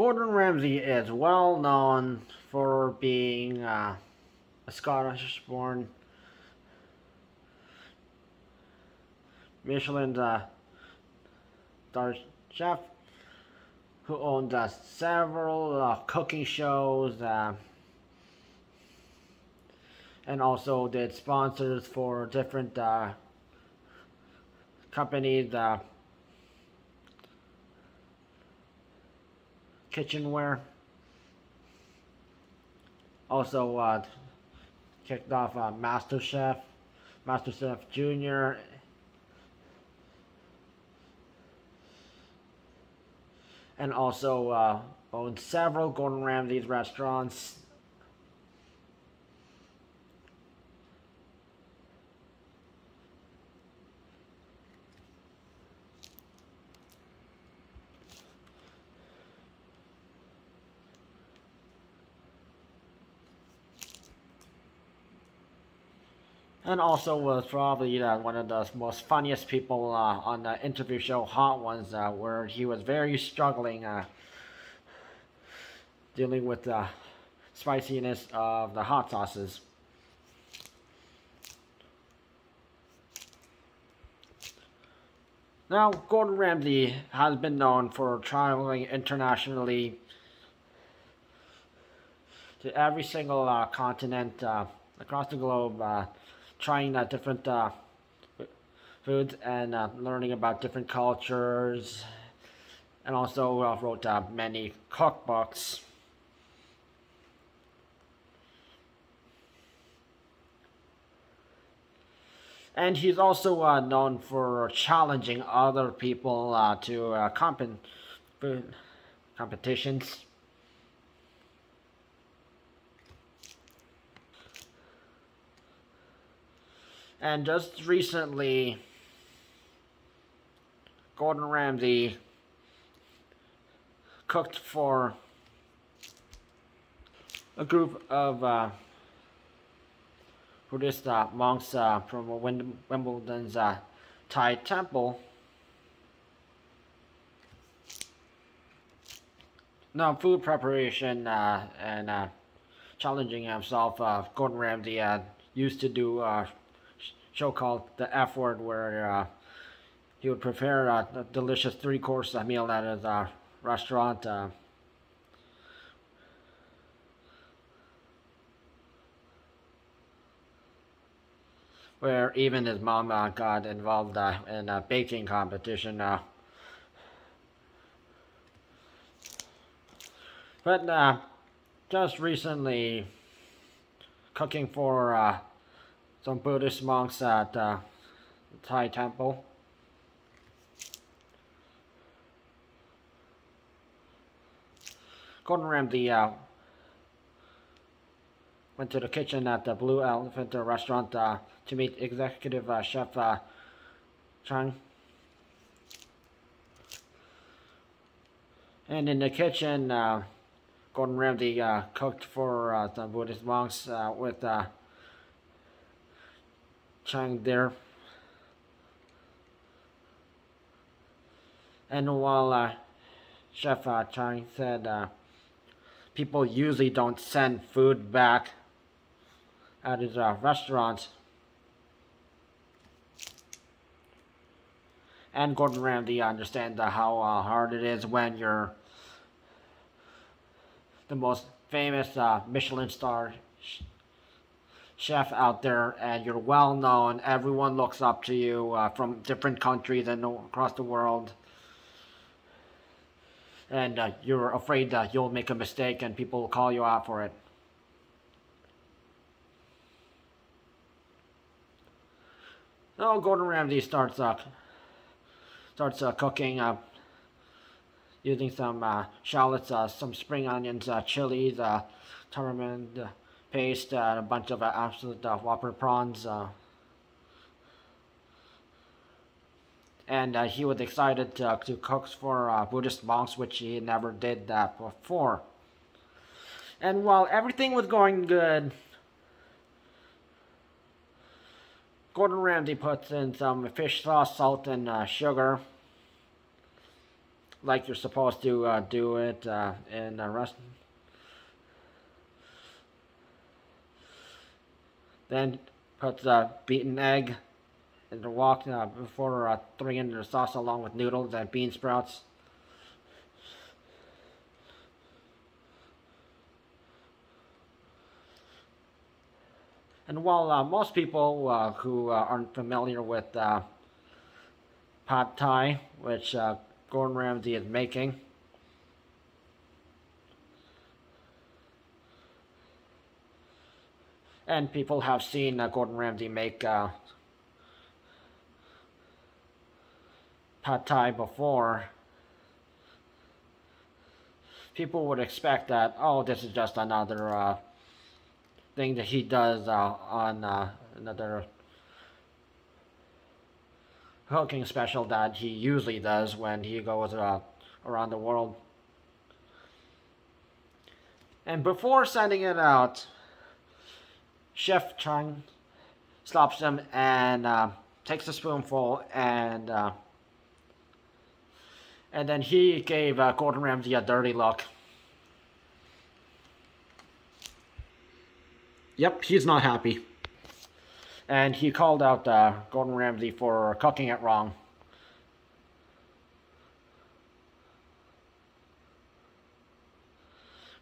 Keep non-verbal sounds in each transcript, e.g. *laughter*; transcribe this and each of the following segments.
Gordon Ramsay is well known for being uh, a Scottish born Michelin uh, star chef who owned uh, several uh, cooking shows uh, and also did sponsors for different uh, companies kitchenware also uh, kicked off uh, MasterChef MasterChef Junior and also uh, owned several Gordon Ramsay's restaurants. And also was probably uh, one of the most funniest people uh, on the interview show Hot Ones, uh, where he was very struggling uh, dealing with the spiciness of the hot sauces. Now, Gordon Ramsay has been known for traveling internationally to every single uh, continent uh, across the globe trying uh, different uh, foods and uh, learning about different cultures and also uh, wrote uh, many cookbooks. And he's also uh, known for challenging other people to uh, comp competitions. And just recently, Gordon Ramsay cooked for a group of uh, Buddhist uh, monks uh, from Wimbledon's uh, Thai temple. Now, food preparation uh, and uh, challenging himself, uh, Gordon Ramsay used to do show called The F Word, where uh, he would prepare a, a delicious three-course meal at his uh, restaurant. Uh, where even his mom uh, got involved uh, in a baking competition. Uh. But just recently, cooking for some Buddhist monks at uh, Thai temple. Gordon Ramsay uh, went to the kitchen at the Blue Elephant restaurant uh, to meet executive uh, chef uh, Chang. And in the kitchen, uh, Gordon Ramsay uh, cooked for uh, the Buddhist monks uh, with Chang there. And while uh, Chef uh, Chang said uh, people usually don't send food back at his uh, restaurants, and Gordon Ramsay understands uh, how uh, hard it is when you're the most famous uh, Michelin star chef out there and you're well known. Everyone looks up to you uh, from different countries and across the world. And uh, you're afraid that you'll make a mistake and people will call you out for it. So Gordon Ramsay starts uh, starts uh, cooking uh, using some uh, shallots, uh, some spring onions, uh, chilies, tamarind, paste and a bunch of uh, absolute uh, whopper prawns. Uh, and he was excited to, cook for Buddhist monks, which he never did that before. And while everything was going good, Gordon Ramsay puts in some fish sauce, salt, and uh, sugar. like you're supposed to uh, do it uh, in a rest. Then put the beaten egg in the wok uh, before uh, throwing in the sauce along with noodles and bean sprouts. And while uh, most people uh, who uh, aren't familiar with uh, pad thai, which uh, Gordon Ramsay is making, and people have seen uh, Gordon Ramsay make pad thai before, people would expect that, oh, this is just another thing that he does uh, on uh, another cooking special that he usually does when he goes uh, around the world. And before sending it out, Chef Chung stops them and uh, takes a spoonful and uh, and then he gave uh, Gordon Ramsay a dirty look. Yep, he's not happy. And he called out uh, Gordon Ramsay for cooking it wrong.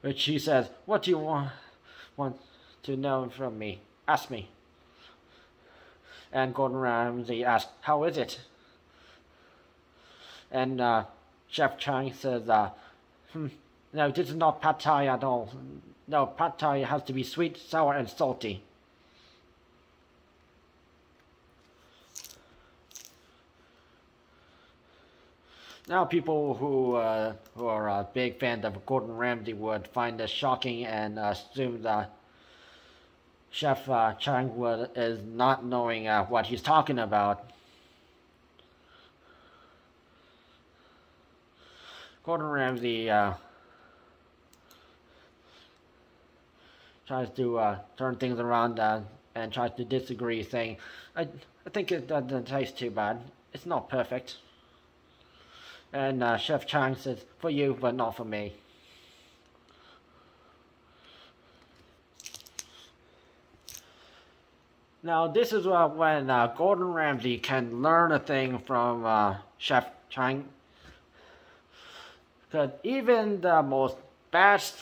Which he says, what do you want, want to know from me? Ask me. And Gordon Ramsay asked, how is it? And uh, Chef Chung says, uh, hmm, no, this is not pad thai at all. No, pad thai has to be sweet, sour, and salty. Now, people who uh, who are uh, big fans of Gordon Ramsay would find this shocking and uh, assume that Chef uh, Chang would is not knowing uh, what he's talking about. Gordon Ramsay uh, tries to uh, turn things around uh, and tries to disagree, saying, I, I think it doesn't taste too bad. It's not perfect. And uh, Chef Chang says, for you, but not for me. Now, this is uh, when uh, Gordon Ramsay can learn a thing from uh, Chef Chang. Because even the most best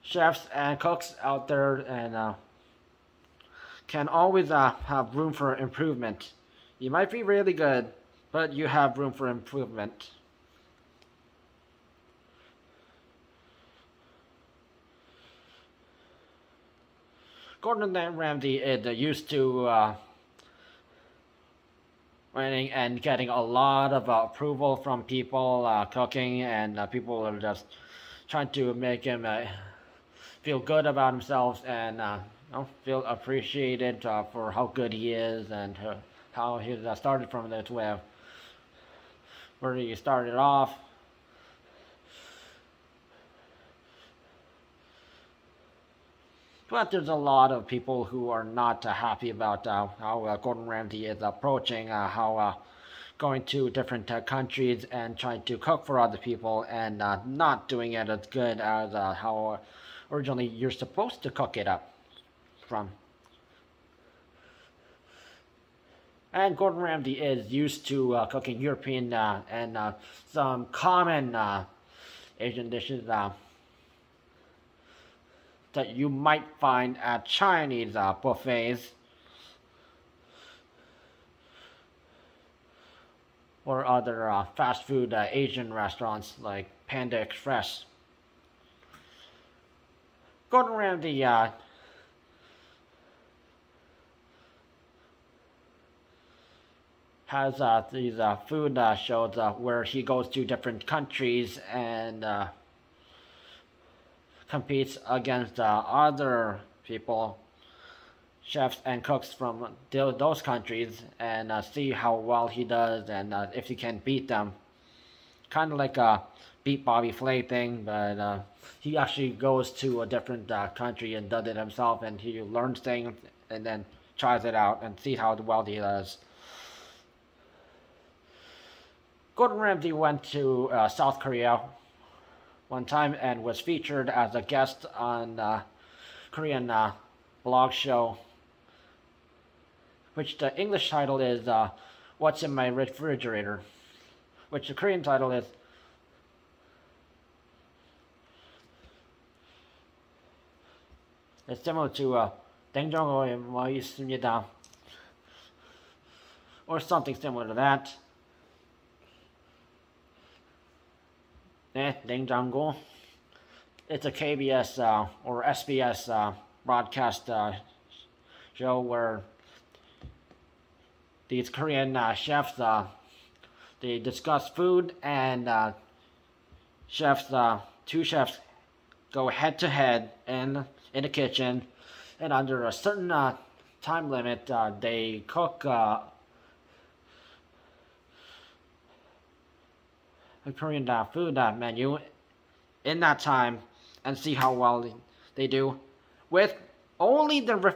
chefs and cooks out there and uh, can always uh, have room for improvement. You might be really good, but you have room for improvement. Gordon Ramsay is uh, used to uh, winning and getting a lot of uh, approval from people uh, cooking, and uh, people are just trying to make him uh, feel good about himself and uh, feel appreciated uh, for how good he is and uh, how he uh, started from this where where he started off. But there's a lot of people who are not uh, happy about uh, how Gordon Ramsay is approaching how going to different countries and trying to cook for other people and not doing it as good as how originally you're supposed to cook it up from. And Gordon Ramsay is used to uh, cooking European uh, and uh, some common uh, Asian dishes uh, that you might find at Chinese uh, buffets or other fast food Asian restaurants like Panda Express. Gordon Ramsay uh, has uh, these uh, food uh, shows uh, where he goes to different countries and uh, competes against uh, other people, chefs and cooks from those countries, and see how well he does and if he can beat them. Kind of like a beat Bobby Flay thing, but uh, he actually goes to a different uh, country and does it himself, and he learns things and then tries it out and see how well he does. Gordon Ramsay went to uh, South Korea one time and was featured as a guest on uh, Korean uh, blog show, which the English title is uh, What's in My Refrigerator, which the Korean title is It's similar to uh, 냉장고에 뭐 있습니다. Or something similar to that. Ding Dongle. It's a KBS uh, or SBS uh, broadcast uh, show where these Korean uh, chefs uh, they discuss food and chefs two chefs go head to head in in the kitchen and under a certain time limit they cook Korean uh, food uh, menu in that time and see how well they do with only the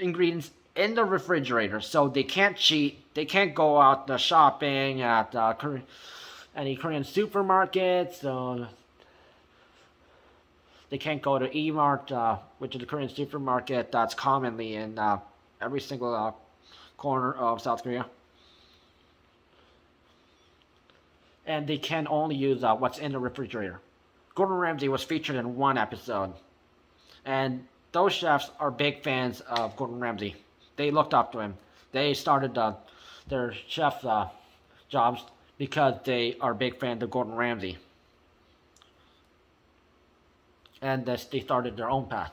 ingredients in the refrigerator. So they can't cheat. They can't go out the shopping at uh, any Korean supermarkets. So they can't go to E-Mart, uh, which is a Korean supermarket that's commonly in uh, every single uh, corner of South Korea. And they can only use uh, what's in the refrigerator. Gordon Ramsay was featured in one episode, and those chefs are big fans of Gordon Ramsay. They looked up to him. They started uh, their chef uh, jobs because they are big fans of Gordon Ramsay. And this, they started their own path.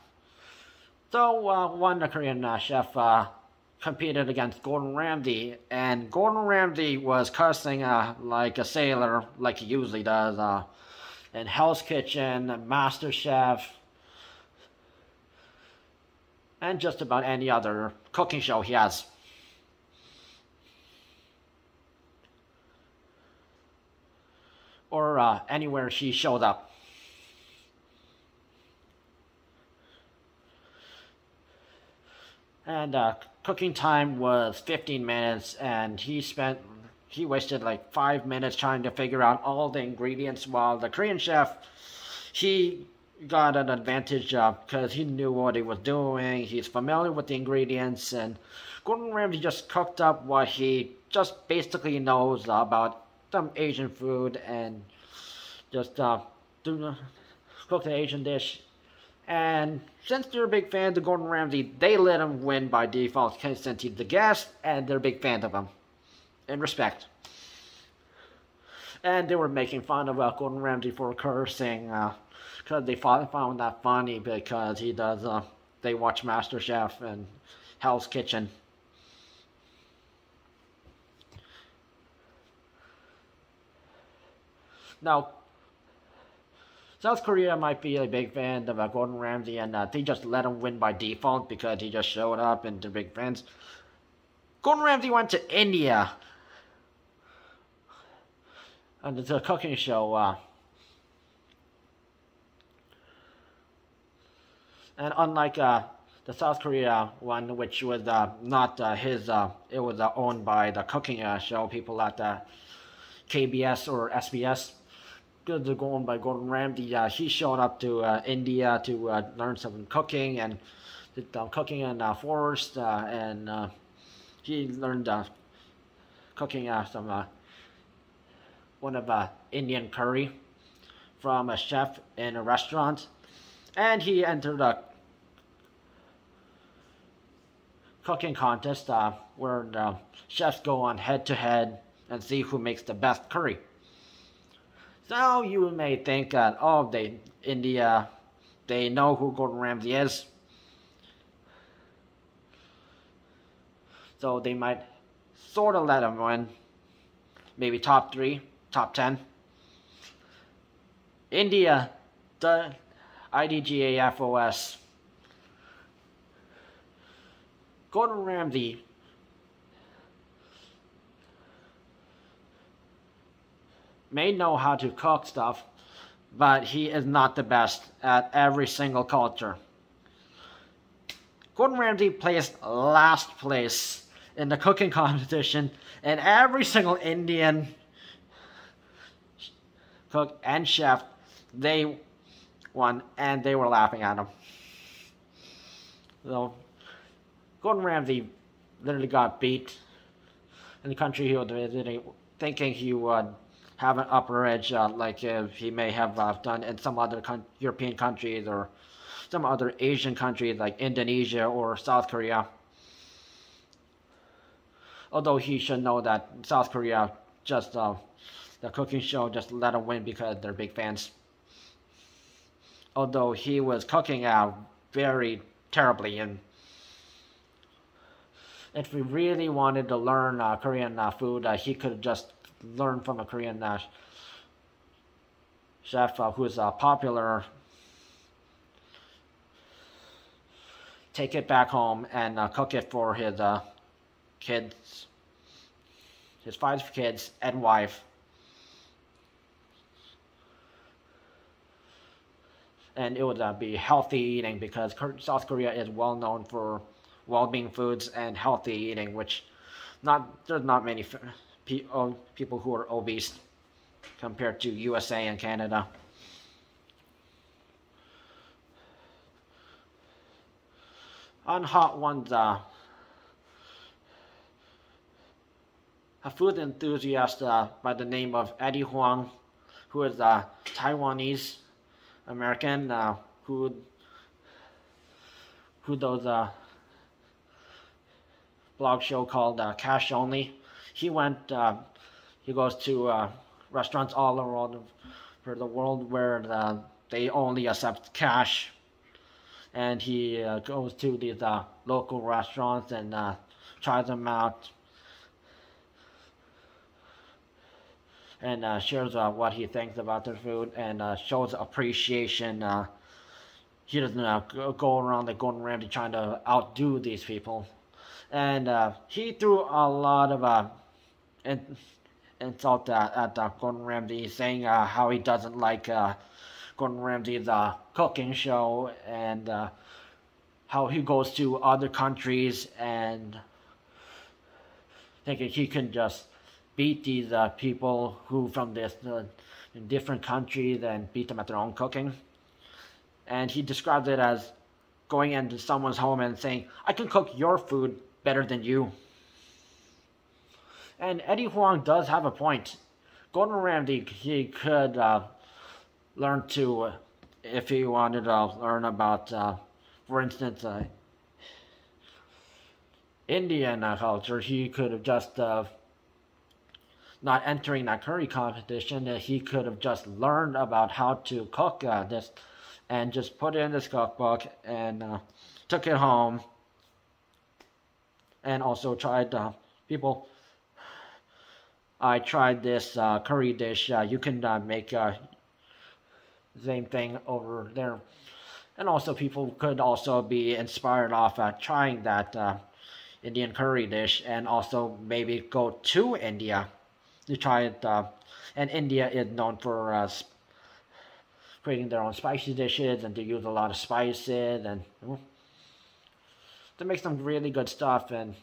So uh, one Korean uh, chef uh, competed against Gordon Ramsay, and Gordon Ramsay was cussing uh, like a sailor, like he usually does, uh, in Hell's Kitchen, Master Chef, and just about any other cooking show he has. Or uh, anywhere she showed up. And uh, cooking time was 15 minutes and he spent he wasted like five minutes trying to figure out all the ingredients while the korean chef he got an advantage of because he knew what he was doing he's familiar with the ingredients and gordon ramsay just cooked up what he just basically knows about some asian food and just uh, do, cook the asian dish and since they're a big fans of Gordon Ramsay, they let him win by default since he's the guest, and they're big fans of him. In respect. And they were making fun of uh, Gordon Ramsay for cursing, because uh, they found that funny because he does, uh, they watch MasterChef and Hell's Kitchen. Now, South Korea might be a big fan of uh, Gordon Ramsay, and uh, they just let him win by default because he just showed up and they're big fans. Gordon Ramsay went to India. And it's a cooking show. Uh, and unlike uh, the South Korea one, which was uh, not uh, his, uh, it was uh, owned by the cooking show people at KBS or SBS good to go on by Gordon Ramsay. Uh, he showed up to uh, India to uh, learn some cooking and uh, cooking in uh, forest, uh, and uh, he learned uh, cooking uh, some uh, one of uh, Indian curry from a chef in a restaurant, and he entered a cooking contest uh, where the chefs go on head to head and see who makes the best curry. So you may think that, oh, they, India, uh, they know who Gordon Ramsay is. So they might sort of let him win. Maybe top three, top ten. India, the IDGAFOS. Gordon Ramsay may know how to cook stuff, but he is not the best at every single culture. Gordon Ramsay placed last place in the cooking *laughs* competition, and every single Indian cook and chef, they won, and they were laughing at him. So, Gordon Ramsay literally got beat in the country he was visiting, thinking he would have an upper edge uh, like uh, he may have uh, done in some other European countries or some other Asian countries like Indonesia or South Korea. Although he should know that South Korea just uh, the cooking show just let him win because they're big fans. Although he was cooking out very terribly and if he really wanted to learn uh, Korean uh, food, uh, he could just learn from a Korean uh, chef uh, who's uh, popular. Take it back home and cook it for his kids, his five kids and wife. And it would be healthy eating because South Korea is well known for well-being foods and healthy eating, which not there's not many people who are obese compared to USA and Canada. On Hot Ones, uh, a food enthusiast uh, by the name of Eddie Huang, who is a Taiwanese American uh, who who does a blog show called uh, Cash Only. He went, uh, he goes to uh, restaurants all around for the world where the, they only accept cash. And he uh, goes to these uh, local restaurants and uh, tries them out. And shares what he thinks about their food and shows appreciation he doesn't uh, go around like Gordon Ramsay trying to outdo these people and uh, he threw a lot of uh, in, insult at, at uh, Gordon Ramsay, saying uh, how he doesn't like uh, Gordon Ramsay's uh, cooking show and uh, how he goes to other countries and thinking he can just beat these uh, people who from this uh, different countries and beat them at their own cooking. And he described it as going into someone's home and saying, I can cook your food better than you. And Eddie Huang does have a point. Gordon Ramsay, he could uh, learn to, uh, if he wanted to learn about, uh, for instance, uh, Indian culture, he could have just, uh, not entering that curry competition, he could have just learned about how to cook uh, this and just put it in this cookbook and took it home and also tried uh, people I tried this uh, curry dish. Uh, you can uh, make uh, same thing over there. And also people could also be inspired off uh, trying that uh, Indian curry dish and also maybe go to India. To try it and India is known for creating their own spicy dishes and they use a lot of spices and to make some really good stuff and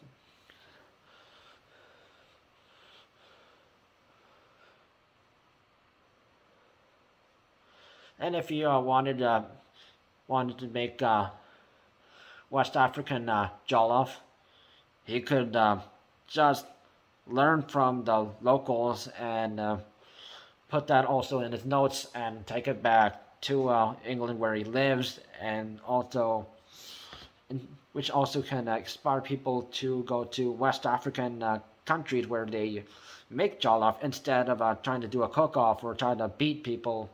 and if you uh, wanted uh, wanted to make uh, West African uh, jollof, you could uh, just learn from the locals and uh, put that also in his notes and take it back to England where he lives and also which also can inspire people to go to West African countries where they make jollof instead of trying to do a cook-off or trying to beat people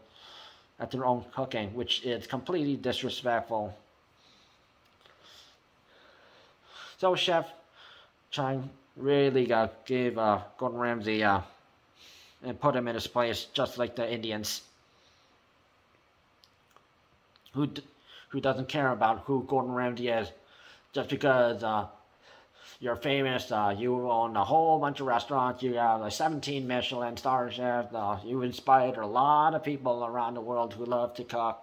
at their own cooking, which is completely disrespectful. So Chef Chang really uh, gave uh, Gordon Ramsay uh, and put him in his place, just like the Indians, who who doesn't care about who Gordon Ramsay is just because uh, you're famous, uh, you own a whole bunch of restaurants, you have like 17 Michelin star chefs, uh, you inspired a lot of people around the world who love to cook.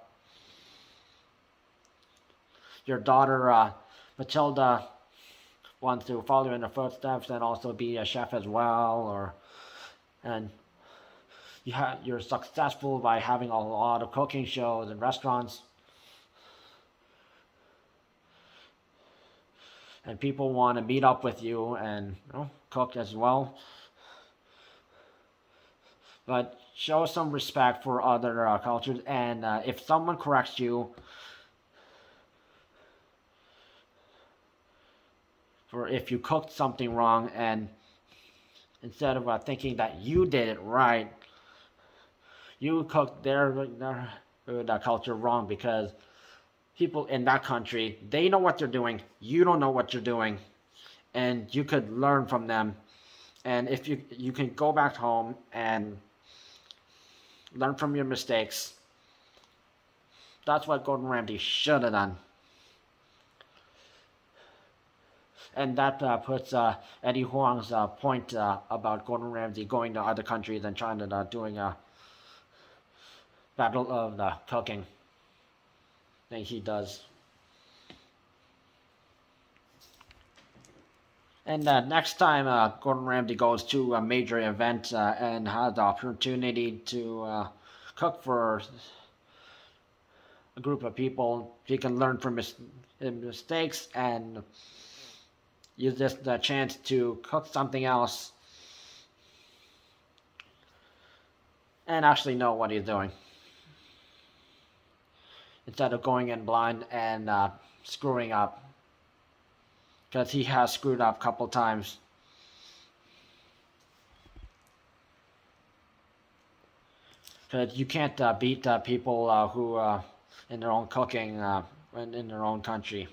Your daughter, uh, Matilda, wants to follow in the footsteps and also be a chef as well, or and you ha- you're successful by having a lot of cooking shows and restaurants. And people want to meet up with you and you know, cook as well. But show some respect for other uh, cultures. And uh, if someone corrects you, for if you cooked something wrong and instead of uh, thinking that you did it right, you cooked their, their, their culture wrong because people in that country, they know what they're doing. You don't know what you're doing. And you could learn from them. And if you, you can go back home and learn from your mistakes. That's what Gordon Ramsay should have done. And that uh, puts uh, Eddie Huang's uh, point uh, about Gordon Ramsay going to other countries and China uh, doing a battle of the cooking thing he does. And uh, next time uh, Gordon Ramsay goes to a major event uh, and has the opportunity to uh, cook for a group of people, he can learn from his, his mistakes and use this the chance to cook something else and actually know what he's doing instead of going in blind and uh, screwing up. Because he has screwed up a couple times. Because you can't uh, beat uh, people uh, who uh, in their own cooking uh, in, in their own country